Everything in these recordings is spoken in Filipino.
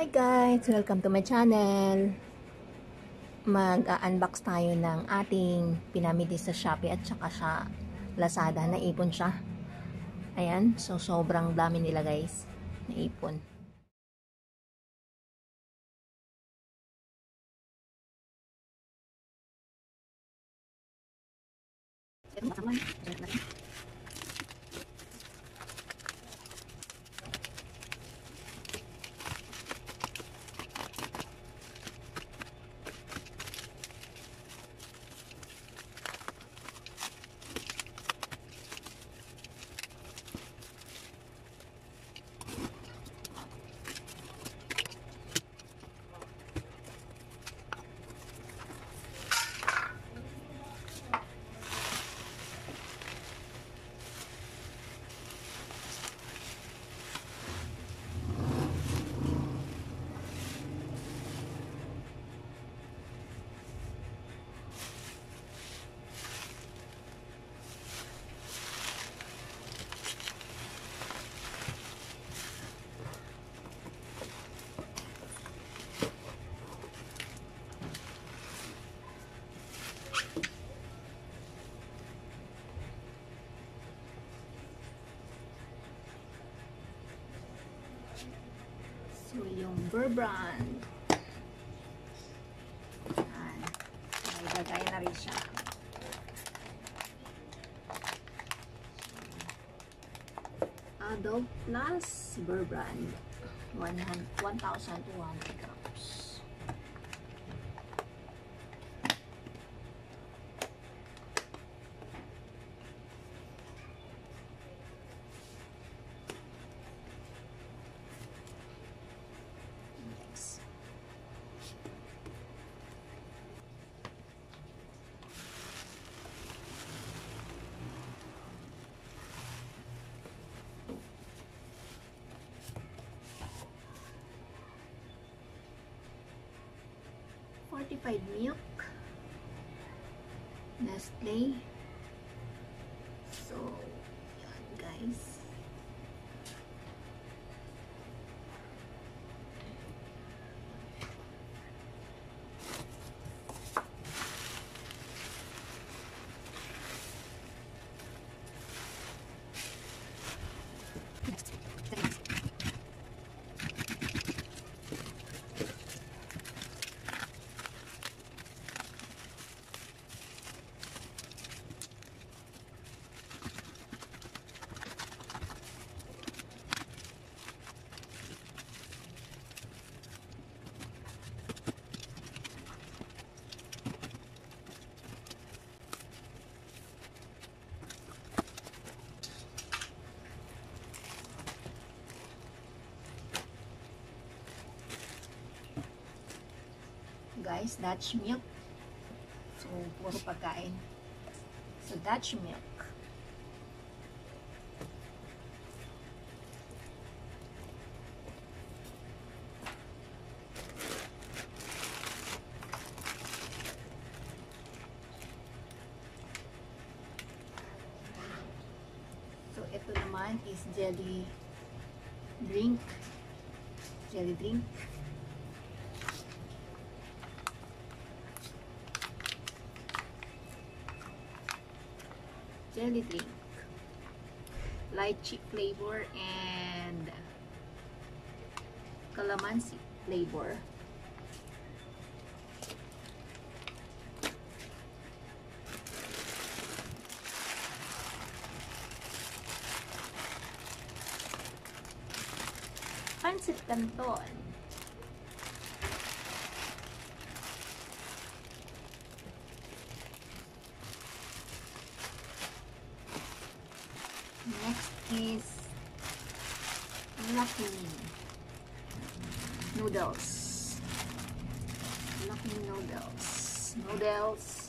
Hi guys! Welcome to my channel. Mag-unbox tayo ng ating pinamili sa Shopee at saka sa Lazada. Naipon siya. Ayan. So, sobrang dami nila guys. Naipon. So, Burr Brand. Yan. Nailagay na rin siya. Adult Plus Burr Brand. 1,200 grams. Fortified milk. Nestle so yan guys guys, Dutch milk. So, puro pagkain. So, Dutch milk. So, ito naman is jelly drink. Jelly drink. Jelly drink lychee flavor and calamansi flavor. Pancit canton Next is Lucky noodles. Lucky noodles. Noodles.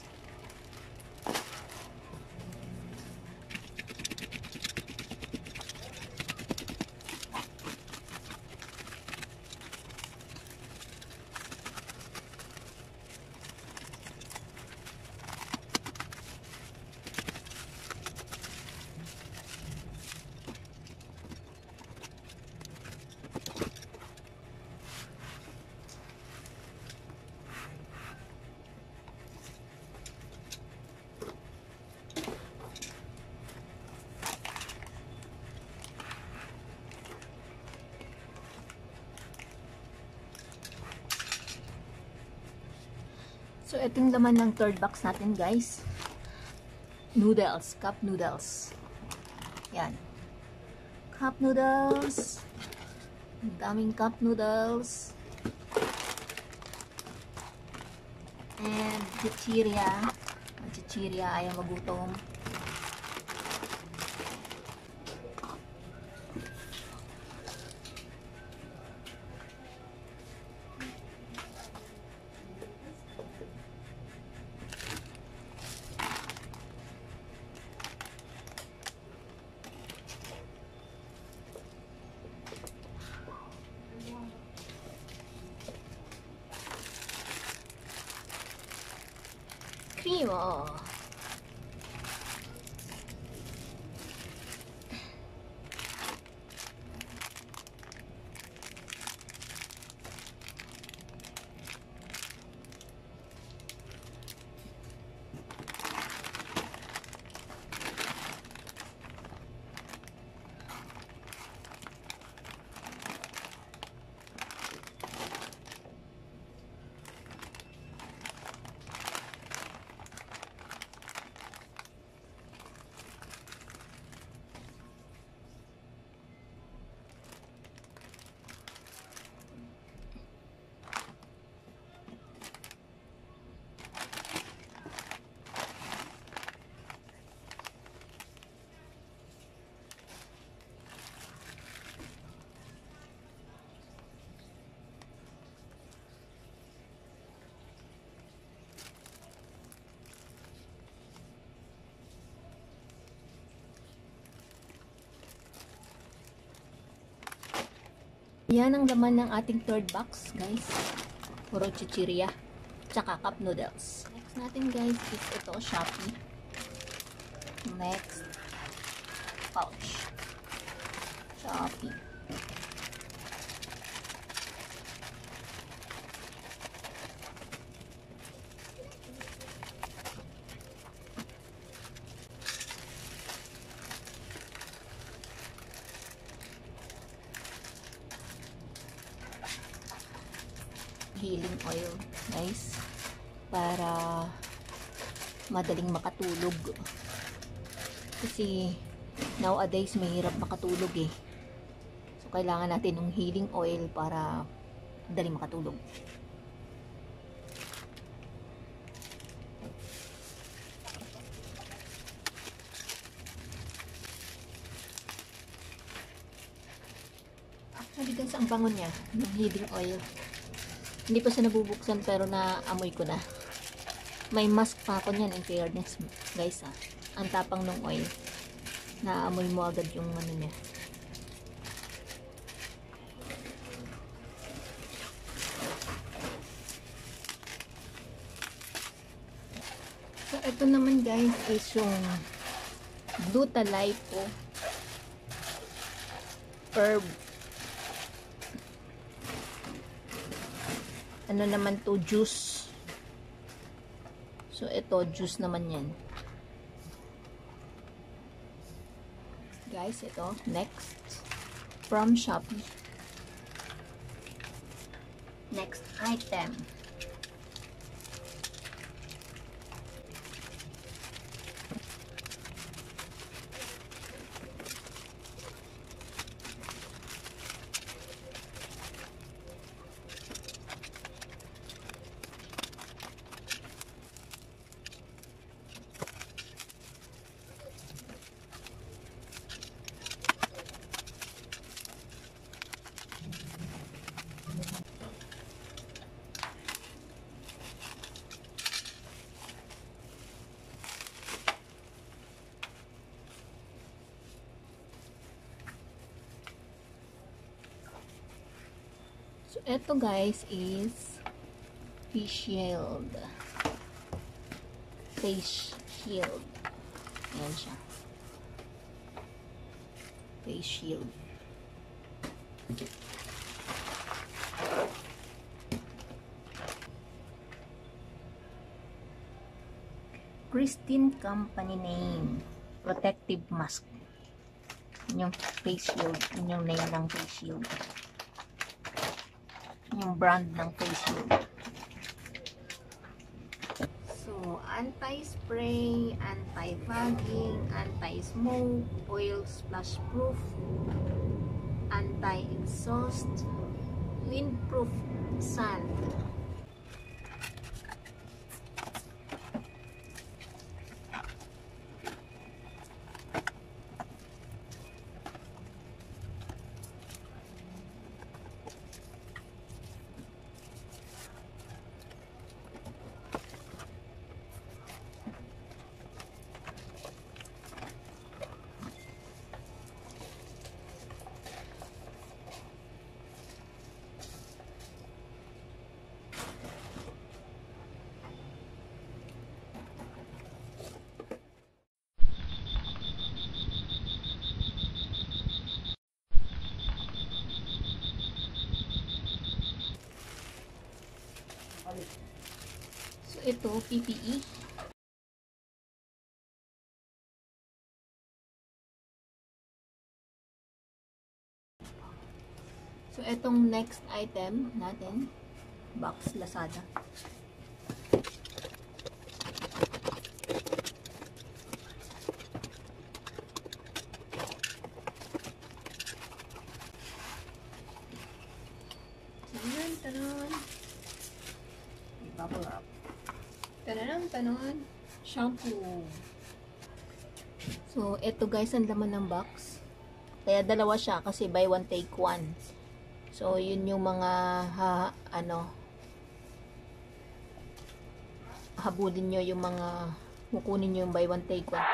So, ito yung laman ng third box natin, guys. Noodles. Cup noodles. Yan. Cup noodles. Daming cup noodles. And chichirya. Ang chichirya ayaw magutom. 哦 Yan ang laman ng ating third box, guys. Puro chichirya. Tsaka cup noodles. Next natin, guys, is ito, Shopee. Next, pouch. Shopee. Healing oil guys. Para madaling makatulog. Kasi nowadays mahirap makatulog eh. So kailangan natin ng healing oil para madaling makatulog. Actually guys ang bangon niya ng healing oil hindi pa siya nabubuksan pero naamoy ko na. May mask pa ako niyan in fairness guys ha. Ang tapang ng oil. Naamoy mo agad yung ano niya. So ito naman guys is yung Glutalipo herb ano naman to juice? So ito juice naman yan. Guys ito next. From Shopee. Next item ito guys is face shield. Face shield. Ayan siya. Face shield. Christine Company name. Protective mask. Yun yung face shield. Yun yung name ng face shield yung brand ng face shield. anti-spray, anti-fogging, anti-smoke, oil splash proof, anti-exhaust, windproof sand. Ito. PPE. So, itong next item natin, box Lazada. Tanan. Shampoo. So, ito guys, ang laman ng box. Kaya dalawa siya kasi buy one take one. So, yun yung mga ha, ano habulin nyo yung mga kukunin nyo yung buy one take one.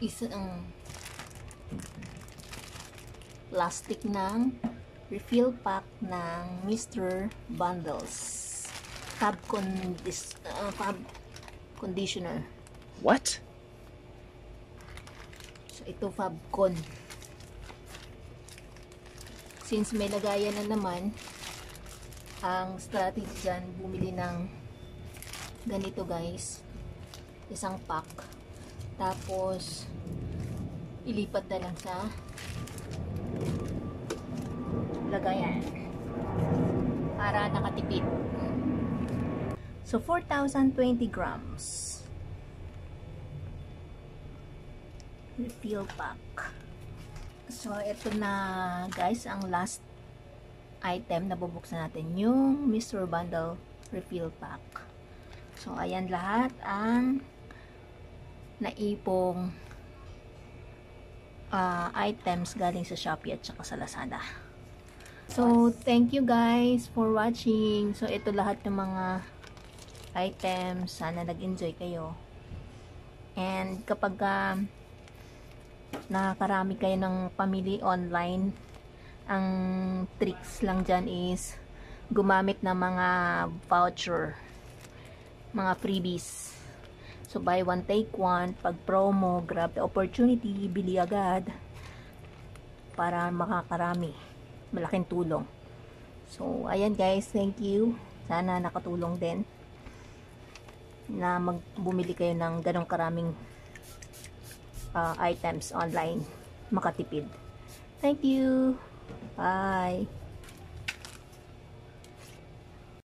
Isa ang plastic ng refill pack ng Mr. Bundles. Fab, condis, uh, fab conditioner. What? So, ito Fabcon. Since may lagayan na naman, ang strategy dyan, bumili ng ganito guys. Isang pack. Tapos, ilipat na lang sa lagayan. Para nakatipid. So, 4,020 grams. refill pack. So, ito na guys, ang last item na bubuksan natin, yung Mr. Bundle refill pack. So, ayan lahat ang naipong uh, items galing sa Shopee at saka sa Lazada. So, thank you guys for watching. So, ito lahat ng mga items. Sana nag-enjoy kayo. And kapag uh, nakakarami kayo ng pamili online, ang tricks lang dyan is gumamit ng mga voucher, mga freebies. So, buy one, take one. Pag promo, grab the opportunity, bili agad para makakarami. Malaking tulong. So, ayan guys, thank you. Sana nakatulong din na magbumili kayo ng ganong karaming uh, items online makatipid. Thank you. Bye.